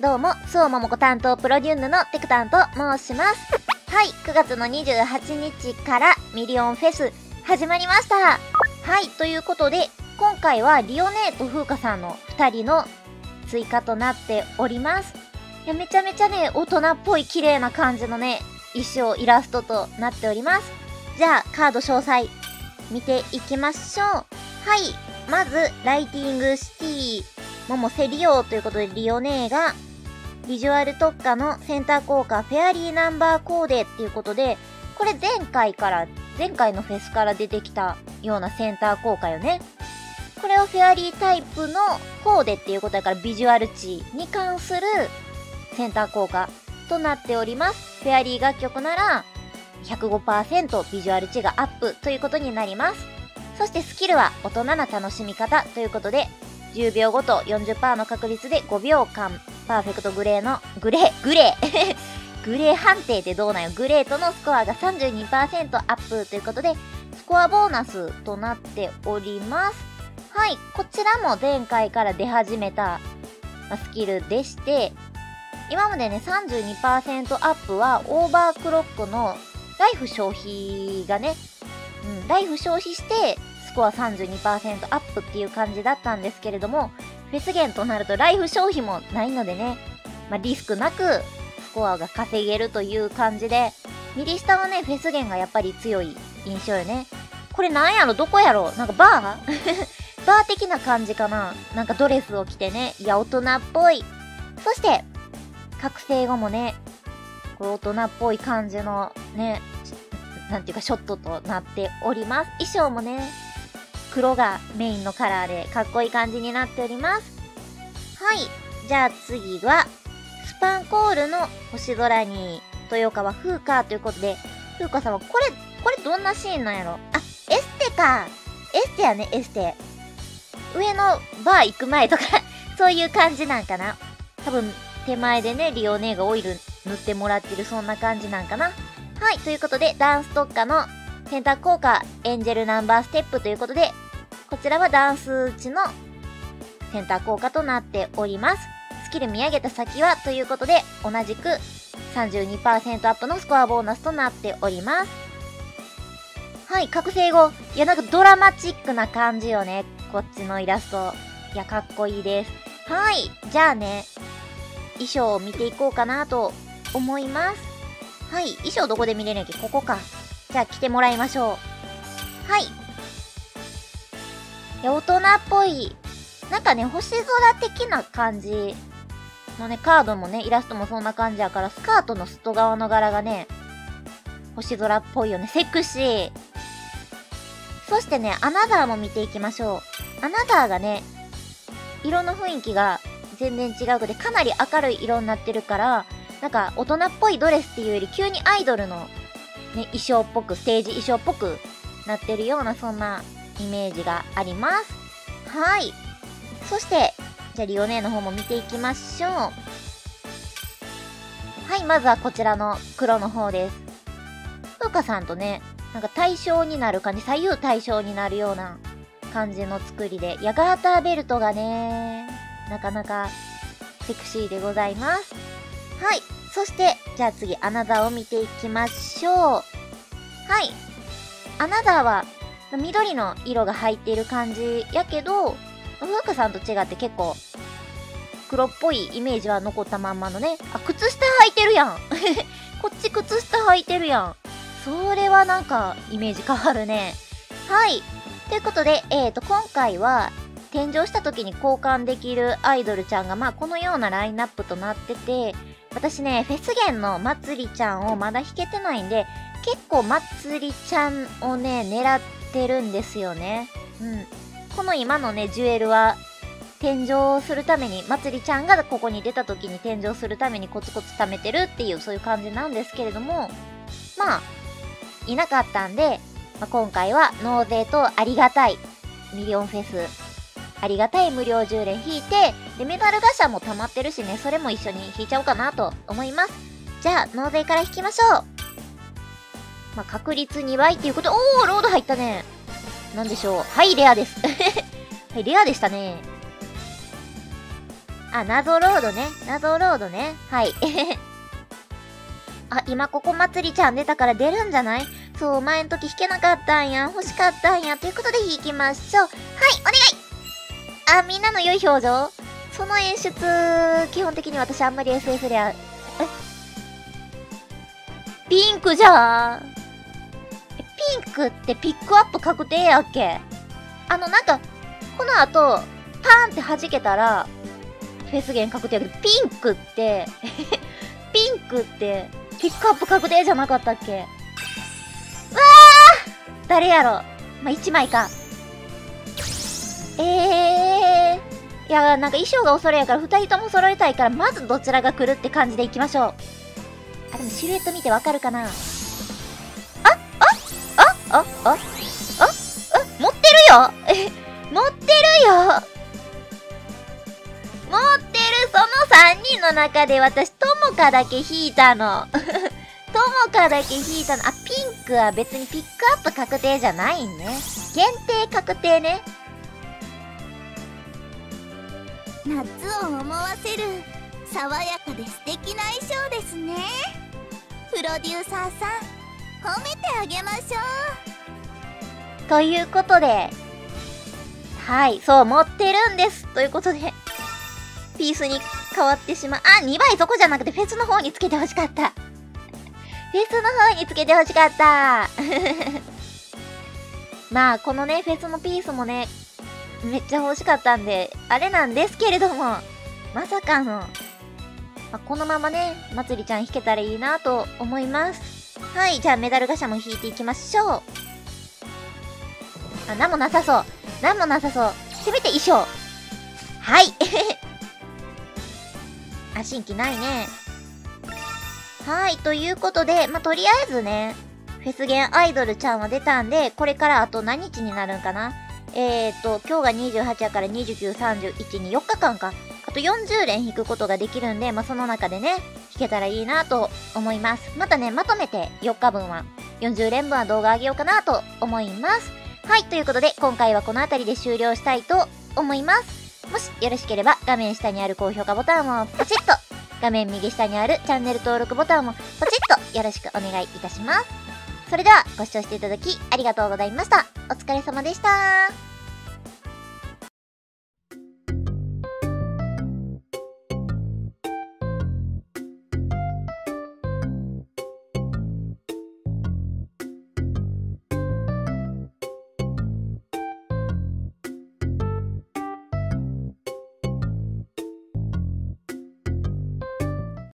どうも、スオモモコ担当プロデューヌのテクタンと申します。はい、9月の28日からミリオンフェス始まりました。はい、ということで、今回はリオネーとフーカさんの2人の追加となっております。いや、めちゃめちゃね、大人っぽい綺麗な感じのね、衣装、イラストとなっております。じゃあ、カード詳細、見ていきましょう。はい、まず、ライティングシティ、モモセリオということで、リオネーが、ビジュアル特化のセンター効果、フェアリーナンバーコーデっていうことで、これ前回から、前回のフェスから出てきたようなセンター効果よね。これをフェアリータイプのコーデっていうことだから、ビジュアル値に関するセンター効果となっております。フェアリー楽曲なら105%ビジュアル値がアップということになります。そしてスキルは大人な楽しみ方ということで、10秒ごと40%の確率で5秒間、パーフェクトグレーの、グレー、グレー。グレー判定ってどうなんよ。グレートのスコアが32%アップということで、スコアボーナスとなっております。はい、こちらも前回から出始めた、スキルでして、今までね、32%アップはオーバークロックのライフ消費がね、うん、ライフ消費して、コア32%アップっていう感じだったんですけれども、フェス限となるとライフ消費もないのでね、まあ、リスクなくスコアが稼げるという感じで、右下はね、フェス限がやっぱり強い印象よね。これなんやろ？どこやろ？なんかバー？バー的な感じかななんかドレスを着てね、いや、大人っぽい。そして、覚醒後もね、これ大人っぽい感じのね、なんていうかショットとなっております。衣装もね、黒がメインのカラーでかっこいい感じになっております。はい。じゃあ次は、スパンコールの星空に、豊川風花ということで、風花さんはこれ、これどんなシーンなんやろ？あ、エステか。エステやね、エステ。上のバー行く前とか そういう感じなんかな？多分、手前でね、リオネーがオイル塗ってもらってるそんな感じなんかな？はい、ということで、ダンス特化のセンター効果、エンジェルナンバーステップということで、こちらはダンス値のセンター効果となっております。スキル見上げた先はということで、同じく32%アップのスコアボーナスとなっております。はい、覚醒後。いや、なんかドラマチックな感じよね。こっちのイラスト。いや、かっこいいです。はい、じゃあね、衣装を見ていこうかなと思います。はい、衣装どこで見れるんやっけ？ここか。じゃあ着てもらいましょう。はい。いや、大人っぽい。なんかね、星空的な感じのね、カードもね、イラストもそんな感じやから、スカートの外側の柄がね、星空っぽいよね。セクシー。そしてね、アナザーも見ていきましょう。アナザーがね、色の雰囲気が全然違うくて、かなり明るい色になってるから、なんか大人っぽいドレスっていうより、急にアイドルのね、衣装っぽく、ステージ衣装っぽくなってるような、そんなイメージがあります。はい。そして、じゃあリオネーの方も見ていきましょう。はい、まずはこちらの黒の方です。ふうかさんとね、なんか対象になる感じ、左右対称になるような感じの作りで、ヤガーターベルトがね、なかなかセクシーでございます。はい。そして、じゃあ次、アナザーを見ていきましょう。はい。アナザーは、緑の色が入っている感じやけど、ふうかさんと違って結構、黒っぽいイメージは残ったまんまのね。あ、靴下履いてるやん こっち靴下履いてるやん。それはなんか、イメージ変わるね。はい。ということで、えーと、今回は、転生した時に交換できるアイドルちゃんが、まあ、このようなラインナップとなってて、私ね、フェスゲンのまつりちゃんをまだ弾けてないんで、結構まつりちゃんをね、狙っててるんですよね。うん。この今のね、ジュエルは、転生するために、まつりちゃんがここに出た時に転生するためにコツコツ貯めてるっていう、そういう感じなんですけれども、まあ、いなかったんで、まあ、今回は納税とありがたいミリオンフェスありがたい無料10連引いて、で、メダルガシャも溜まってるしね、それも一緒に引いちゃおうかなと思います。じゃあ、納税から引きましょう。まあ、確率2倍っていうこと、おー、ロード入ったね。なんでしょう。はい、レアです。はい、レアでしたね。あ、謎ロードね。謎ロードね。はい。あ、今ここ祭りちゃん出たから出るんじゃない？そう、前の時弾けなかったんや。欲しかったんや。ということで弾きましょう。はい、お願いあ、みんなの良い表情その演出、基本的に私あんまり FF では、え？ピンクじゃん。ピンクってピックアップ確定やっけ？あの、なんか、この後、パーンって弾けたら、フェスゲン確定やけど、ピンクって ピンクって、ピックアップ確定じゃなかったっけ？うわー誰やろ？まあ、1枚か。えー。いや、なんか衣装が恐れやから2人とも揃えたいから、まずどちらが来るって感じでいきましょう。あ、でもシルエット見てわかるかな？あ、あ、あ、持ってるよえ、持ってるよ持ってるその3人の中で私、ともかだけ引いたの。ともかだけ引いたの。あ、ピンクは別にピックアップ確定じゃないんね。限定確定ね。夏を思わせる爽やかで素敵な衣装ですねプロデューサーさん褒めてあげましょう。ということではいそう持ってるんです。ということでピースに変わってしまう。あ2倍そこじゃなくてフェスの方につけてほしかった。フェスの方につけてほしかった。まあこのねフェスのピースもねめっちゃ欲しかったんで、あれなんですけれども、まさかの、ま、このままね、まつりちゃん弾けたらいいなと思います。はい、じゃあメダルガシャも引いていきましょう。あ、なんもなさそう。なんもなさそう。せめて衣装。はい。あ、新規ないね。はい、ということで、まあ、とりあえずね、フェスゲンアイドルちゃんは出たんで、これからあと何日になるんかなえっ、と、今日が28やから29、31に4日間か。あと40連弾くことができるんで、まあ、その中でね、弾けたらいいなと思います。またね、まとめて4日分は、40連分は動画あげようかなと思います。はい、ということで、今回はこの辺りで終了したいと思います。もしよろしければ、画面下にある高評価ボタンをポチッと、画面右下にあるチャンネル登録ボタンをポチッとよろしくお願いいたします。それでは、ご視聴していただきありがとうございました。お疲れ様でした。